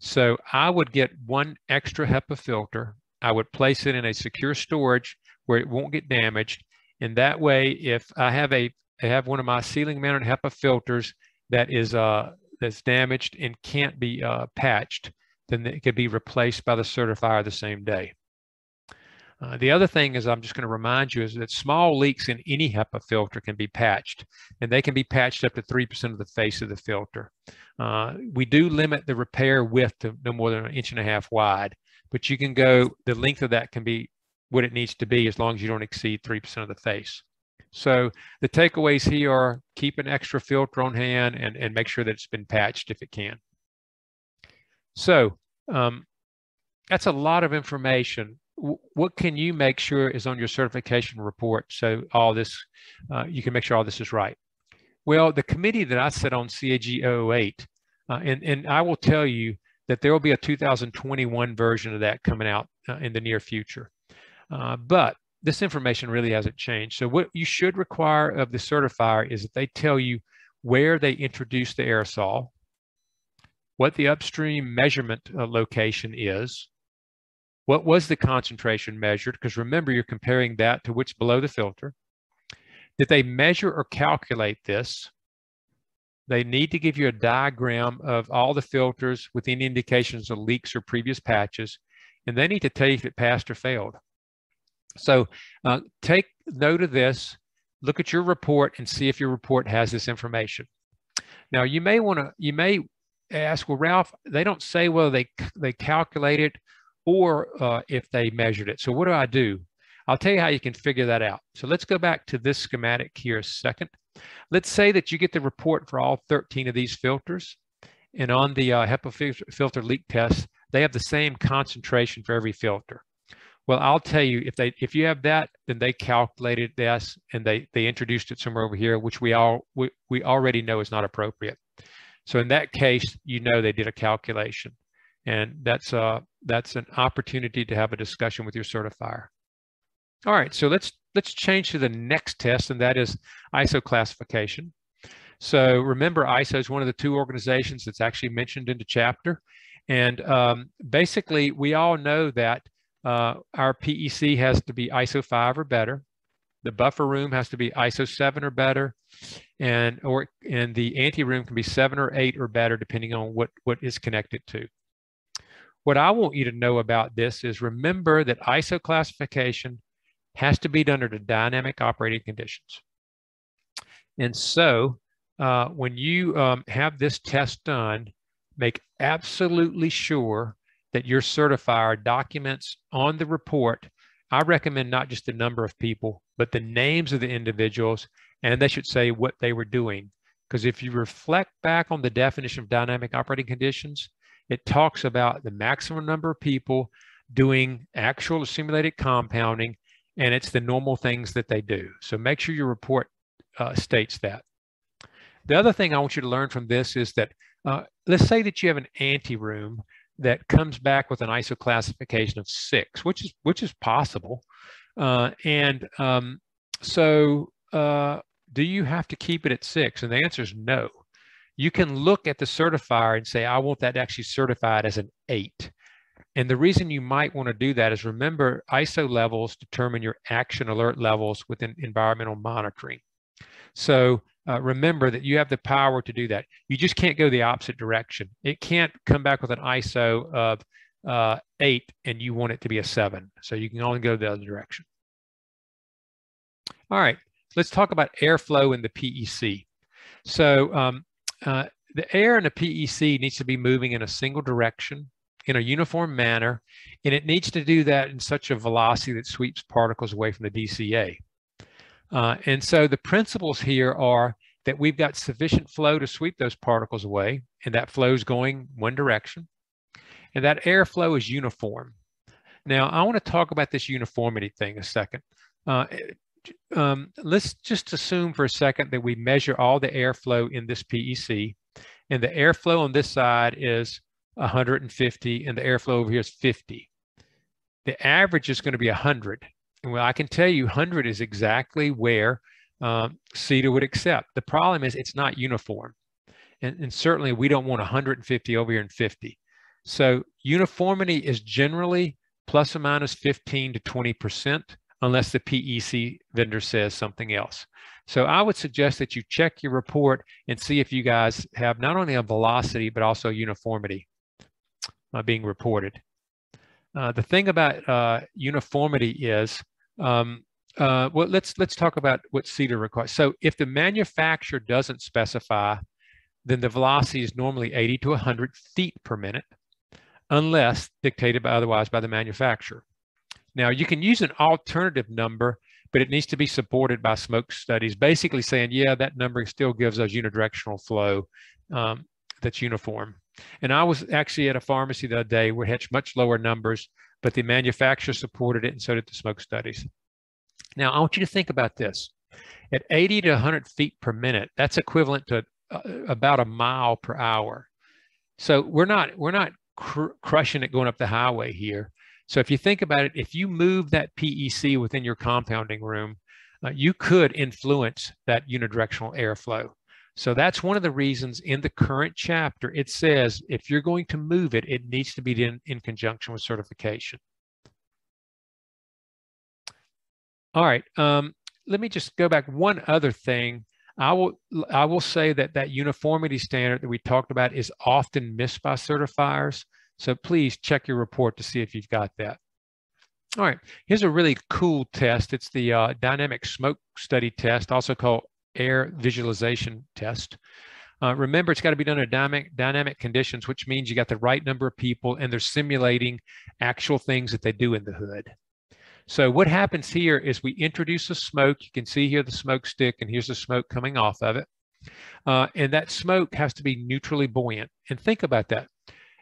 So I would get one extra HEPA filter. I would place it in a secure storage where it won't get damaged. And that way, if I have a I have one of my ceiling mounted HEPA filters that is uh, that's damaged and can't be uh, patched, then it could be replaced by the certifier the same day. Uh, the other thing is I'm just going to remind you is that small leaks in any HEPA filter can be patched, and they can be patched up to 3% of the face of the filter. Uh, we do limit the repair width to no more than an inch and a half wide, but you can go, the length of that can be what it needs to be as long as you don't exceed 3% of the face. So the takeaways here are keep an extra filter on hand and, and make sure that it's been patched if it can. So um, that's a lot of information. What can you make sure is on your certification report so all this, uh, you can make sure all this is right? Well, the committee that I sit on, CAG 008, uh, and, and I will tell you that there will be a 2021 version of that coming out uh, in the near future. Uh, but this information really hasn't changed. So what you should require of the certifier is that they tell you where they introduced the aerosol, what the upstream measurement uh, location is, what was the concentration measured, because remember you're comparing that to what's below the filter. Did they measure or calculate this? They need to give you a diagram of all the filters with any indications of leaks or previous patches, and they need to tell you if it passed or failed. So uh, take note of this, look at your report and see if your report has this information. Now you may want to, you may ask, well, Ralph, they don't say whether they, they calculate it or uh, if they measured it. So what do I do? I'll tell you how you can figure that out. So let's go back to this schematic here a second. Let's say that you get the report for all 13 of these filters. And on the uh, HEPA filter leak test, they have the same concentration for every filter. Well, I'll tell you if they if you have that, then they calculated this and they they introduced it somewhere over here, which we all we, we already know is not appropriate. So in that case, you know they did a calculation, and that's uh that's an opportunity to have a discussion with your certifier. All right, so let's let's change to the next test, and that is ISO classification. So remember, ISO is one of the two organizations that's actually mentioned in the chapter, and um, basically we all know that uh, our PEC has to be ISO 5 or better. The buffer room has to be ISO 7 or better. And, or, and the ante room can be 7 or 8 or better, depending on what, what is connected to. What I want you to know about this is remember that ISO classification has to be done under dynamic operating conditions. And so uh, when you um, have this test done, make absolutely sure that your certifier documents on the report. I recommend not just the number of people, but the names of the individuals, and they should say what they were doing. Because if you reflect back on the definition of dynamic operating conditions, it talks about the maximum number of people, doing actual simulated compounding, and it's the normal things that they do. So make sure your report uh, states that. The other thing I want you to learn from this is that uh, let's say that you have an ante room that comes back with an ISO classification of six, which is which is possible. Uh, and um, so, uh, do you have to keep it at six? And the answer is no. You can look at the certifier and say, I want that actually certified as an eight. And the reason you might want to do that is remember ISO levels determine your action alert levels within environmental monitoring. So uh, remember that you have the power to do that. You just can't go the opposite direction. It can't come back with an ISO of uh, eight and you want it to be a seven. So you can only go the other direction. All right, let's talk about airflow in the PEC. So um, uh, the air in the PEC needs to be moving in a single direction in a uniform manner, and it needs to do that in such a velocity that sweeps particles away from the DCA. Uh, and so the principles here are that we've got sufficient flow to sweep those particles away, and that flow is going one direction, and that airflow is uniform. Now, I want to talk about this uniformity thing a second. Uh, um, let's just assume for a second that we measure all the airflow in this PEC, and the airflow on this side is 150, and the airflow over here is 50. The average is going to be 100. And Well, I can tell you 100 is exactly where um, CETA would accept. The problem is it's not uniform. And, and certainly we don't want 150 over here and 50. So uniformity is generally plus or minus 15 to 20% unless the PEC vendor says something else. So I would suggest that you check your report and see if you guys have not only a velocity, but also uniformity uh, being reported. Uh, the thing about uh, uniformity is um, uh, well, let's let's talk about what CETA requires. So if the manufacturer doesn't specify, then the velocity is normally 80 to 100 feet per minute, unless dictated by otherwise by the manufacturer. Now you can use an alternative number, but it needs to be supported by smoke studies, basically saying, yeah, that number still gives us unidirectional flow um, that's uniform. And I was actually at a pharmacy the other day where it had much lower numbers, but the manufacturer supported it and so did the smoke studies. Now, I want you to think about this. At 80 to 100 feet per minute, that's equivalent to uh, about a mile per hour. So we're not we're not cr crushing it going up the highway here. So if you think about it, if you move that PEC within your compounding room, uh, you could influence that unidirectional airflow. So that's one of the reasons in the current chapter, it says if you're going to move it, it needs to be in, in conjunction with certification. All right, um, let me just go back one other thing. I will, I will say that that uniformity standard that we talked about is often missed by certifiers. So please check your report to see if you've got that. All right, here's a really cool test. It's the uh, dynamic smoke study test, also called air visualization test. Uh, remember, it's got to be done in dynamic, dynamic conditions, which means you got the right number of people and they're simulating actual things that they do in the hood. So what happens here is we introduce the smoke. You can see here the smoke stick and here's the smoke coming off of it. Uh, and that smoke has to be neutrally buoyant. And think about that.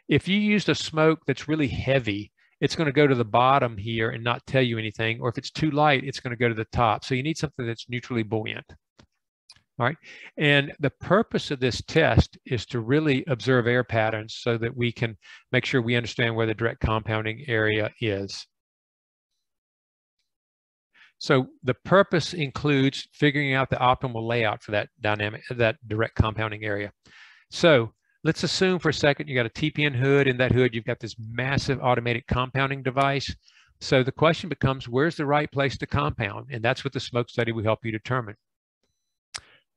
If you used a smoke that's really heavy, it's going to go to the bottom here and not tell you anything. Or if it's too light, it's going to go to the top. So you need something that's neutrally buoyant. All right. And the purpose of this test is to really observe air patterns so that we can make sure we understand where the direct compounding area is. So the purpose includes figuring out the optimal layout for that dynamic, that direct compounding area. So let's assume for a second you got a TPN hood. In that hood, you've got this massive automated compounding device. So the question becomes, where's the right place to compound? And that's what the smoke study will help you determine.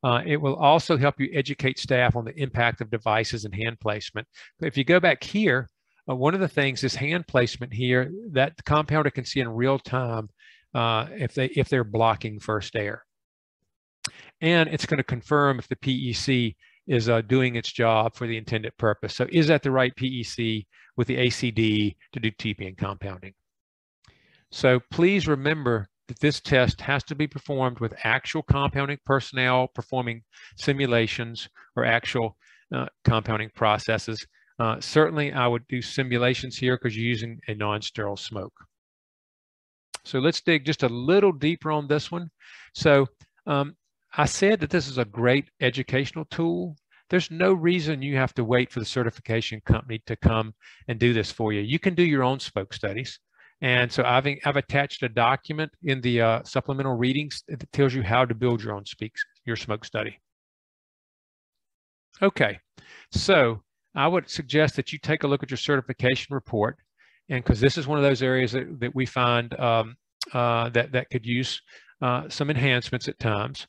Uh, it will also help you educate staff on the impact of devices and hand placement. But if you go back here, uh, one of the things is hand placement here that the compounder can see in real time uh, if, they, if they're blocking first air. And it's going to confirm if the PEC is uh, doing its job for the intended purpose. So is that the right PEC with the ACD to do TPN compounding? So please remember that this test has to be performed with actual compounding personnel performing simulations or actual uh, compounding processes Uh, certainly, I would do simulations here because you're using a non-sterile smoke. So let's dig just a little deeper on this one. So um, I said that this is a great educational tool. There's no reason you have to wait for the certification company to come and do this for you. You can do your own smoke studies. And so I've, I've attached a document in the uh, supplemental readings that tells you how to build your own speaks, your smoke study. Okay, so I would suggest that you take a look at your certification report. And because this is one of those areas that, that we find um, uh, that, that could use uh, some enhancements at times.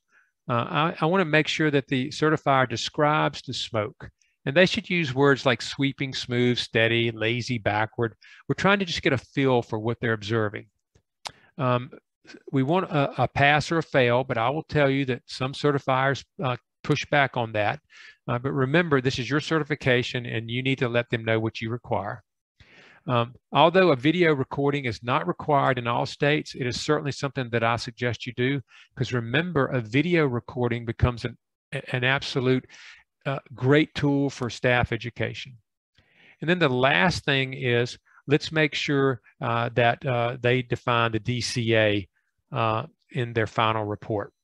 Uh, I, I want to make sure that the certifier describes the smoke. And they should use words like sweeping, smooth, steady, lazy, backward. We're trying to just get a feel for what they're observing. Um, we want a, a, pass or a fail, but I will tell you that some certifiers uh, push back on that. Uh, but remember, this is your certification and you need to let them know what you require. Um, although a video recording is not required in all states, it is certainly something that I suggest you do because remember, a video recording becomes an, an absolute uh, great tool for staff education. And then the last thing is let's make sure uh, that uh, they define the DCA uh, in their final report.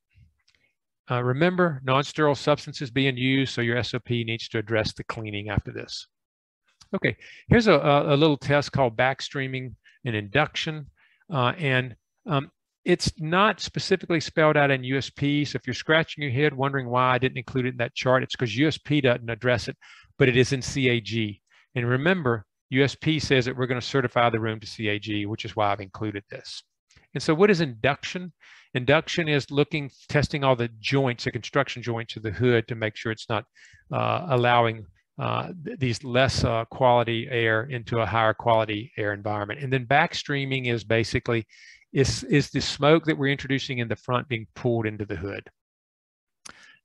Uh, remember, non-sterile substances being used, so your SOP needs to address the cleaning after this. Okay, here's a, a, little test called backstreaming and induction. Uh, and um, it's not specifically spelled out in USP. So if you're scratching your head wondering why I didn't include it in that chart, it's because USP doesn't address it, but it is in CAG. And remember, USP says that we're going to certify the room to CAG, which is why I've included this. And so what is induction? Induction is looking, testing all the joints, the construction joints of the hood to make sure it's not uh, allowing uh, these less uh, quality air into a higher quality air environment. And then backstreaming is basically, is, is the smoke that we're introducing in the front being pulled into the hood.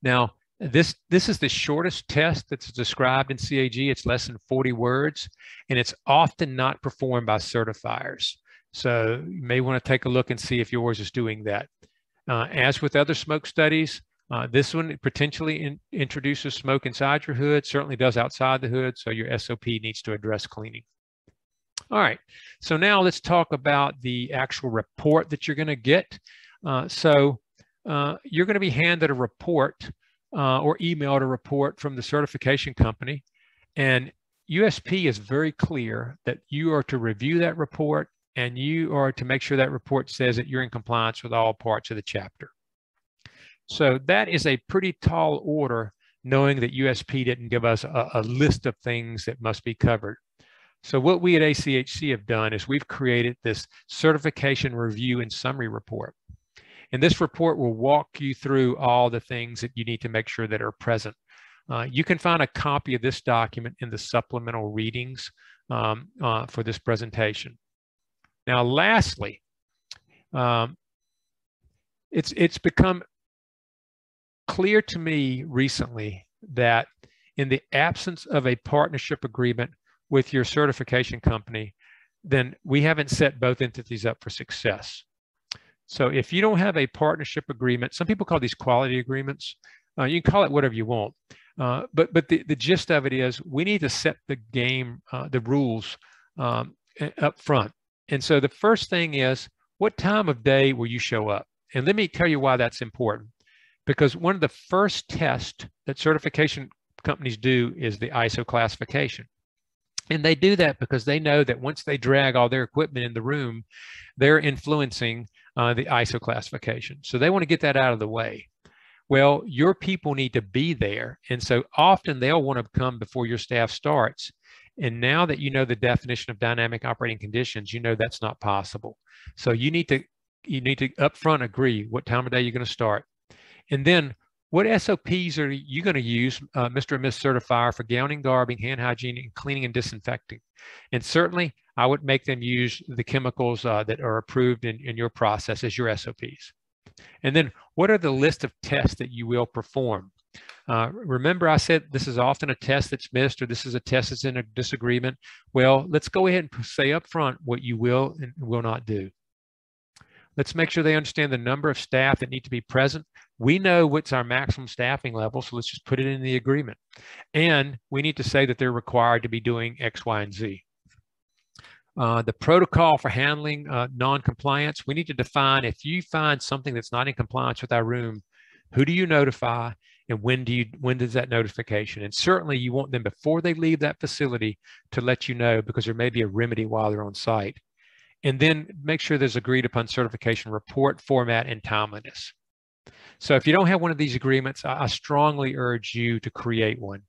Now, this, this is the shortest test that's described in CAG. It's less than 40 words, and it's often not performed by certifiers. So you may want to take a look and see if yours is doing that. Uh, as with other smoke studies, uh, this one potentially in, introduces smoke inside your hood, certainly does outside the hood, so your SOP needs to address cleaning. All right, so now let's talk about the actual report that you're gonna get. Uh, so uh, you're gonna be handed a report uh, or emailed a report from the certification company, and USP is very clear that you are to review that report and you are to make sure that report says that you're in compliance with all parts of the chapter. So that is a pretty tall order, knowing that USP didn't give us a, a list of things that must be covered. So what we at ACHC have done is we've created this certification review and summary report. And this report will walk you through all the things that you need to make sure that are present. Uh, you can find a copy of this document in the supplemental readings um, uh, for this presentation. Now, lastly, um, it's, it's become clear to me recently that in the absence of a partnership agreement with your certification company, then we haven't set both entities up for success. So if you don't have a partnership agreement, some people call these quality agreements. Uh, you can call it whatever you want. Uh, but but the, the gist of it is we need to set the game, uh, the rules um, up front. And so the first thing is, what time of day will you show up? And let me tell you why that's important because one of the first tests that certification companies do is the ISO classification. And they do that because they know that once they drag all their equipment in the room, they're influencing uh, the ISO classification. So they want to get that out of the way. Well, your people need to be there. And so often they'll want to come before your staff starts. And now that you know the definition of dynamic operating conditions, you know that's not possible. So you need to you need to upfront agree what time of day you're going to start, and then what SOPs are you going to use, uh, Mr. and Ms. Certifier, for gowning, garbing, hand hygiene, and cleaning and disinfecting? And certainly, I would make them use the chemicals uh, that are approved in, in your process as your SOPs. And then, what are the list of tests that you will perform? Uh, remember, I said this is often a test that's missed, or this is a test that's in a disagreement. Well, let's go ahead and say up front what you will and will not do. Let's make sure they understand the number of staff that need to be present we know what's our maximum staffing level, so let's just put it in the agreement. And we need to say that they're required to be doing X, Y, and Z. Uh, the protocol for handling uh, non-compliance, we need to define if you find something that's not in compliance with our room, who do you notify and when do you when does that notification? And certainly you want them before they leave that facility to let you know because there may be a remedy while they're on site. And then make sure there's agreed upon certification report format and timeliness. So if you don't have one of these agreements, I, I strongly urge you to create one.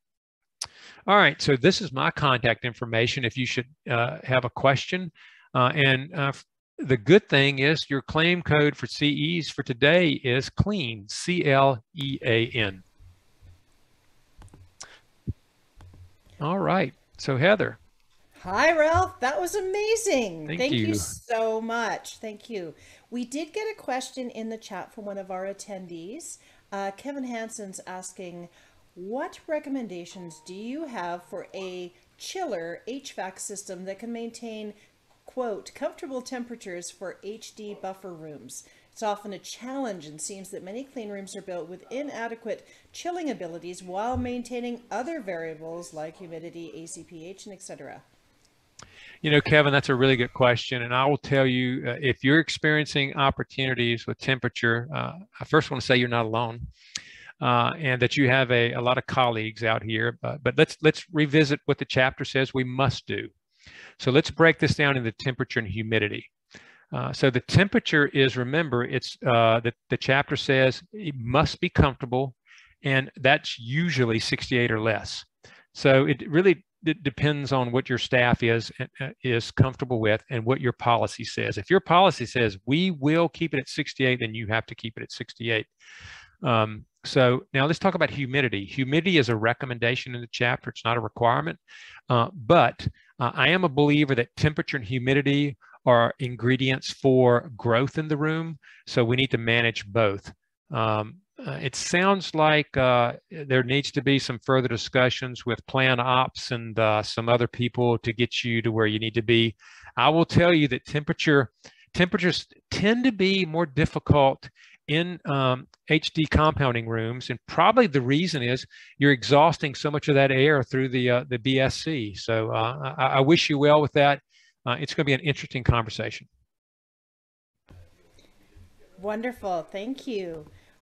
All right, so this is my contact information if you should uh, have a question. Uh, and uh, the good thing is your claim code for CEs for today is CLEAN, C-L-E-A-N. All right, so Heather. Hi, Ralph. That was amazing. Thank, Thank you. you so much. Thank you. We did get a question in the chat from one of our attendees. Uh, Kevin Hansen's asking, what recommendations do you have for a chiller HVAC system that can maintain, quote, comfortable temperatures for HD buffer rooms? It's often a challenge and seems that many clean rooms are built with inadequate chilling abilities while maintaining other variables like humidity, ACPH, and etc. You know, Kevin, that's a really good question. And I will tell you, uh, if you're experiencing opportunities with temperature, uh, I first want to say you're not alone. Uh, and that you have a, a lot of colleagues out here. But, but let's let's revisit what the chapter says we must do. So let's break this down into temperature and humidity. Uh, so the temperature is, remember, it's uh, the, the chapter says it must be comfortable, and that's usually 68 or less. So it really it depends on what your staff is uh, is comfortable with and what your policy says. If your policy says we will keep it at 68, then you have to keep it at 68. Um, so now let's talk about humidity. Humidity is a recommendation in the chapter. It's not a requirement, uh, but uh, I am a believer that temperature and humidity are ingredients for growth in the room. So we need to manage both. Um, uh, it sounds like uh, there needs to be some further discussions with plan ops and uh, some other people to get you to where you need to be. I will tell you that temperature temperatures tend to be more difficult in um, HD compounding rooms, and probably the reason is you're exhausting so much of that air through the uh, the BSC. So uh, I, I, wish you well with that. Uh, it's going to be an interesting conversation. Wonderful, thank you.